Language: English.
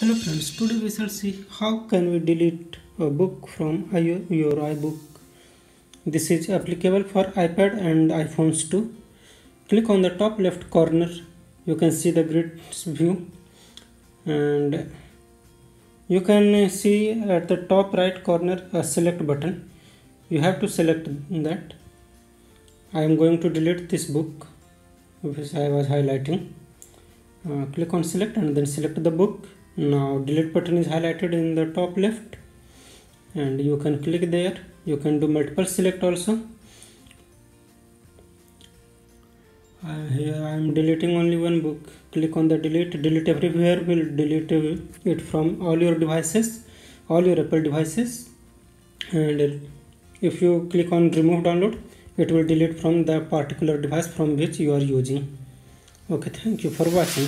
Hello friends, today we shall see how can we delete a book from your iBook. This is applicable for iPad and iPhones too. Click on the top left corner. You can see the grids view and you can see at the top right corner a select button. You have to select that. I am going to delete this book which I was highlighting. Uh, click on select and then select the book now delete button is highlighted in the top left and you can click there. You can do multiple select also. Uh, here I am deleting only one book. Click on the delete. Delete everywhere will delete it from all your devices all your Apple devices. And if you click on remove download it will delete from the particular device from which you are using. Okay thank you for watching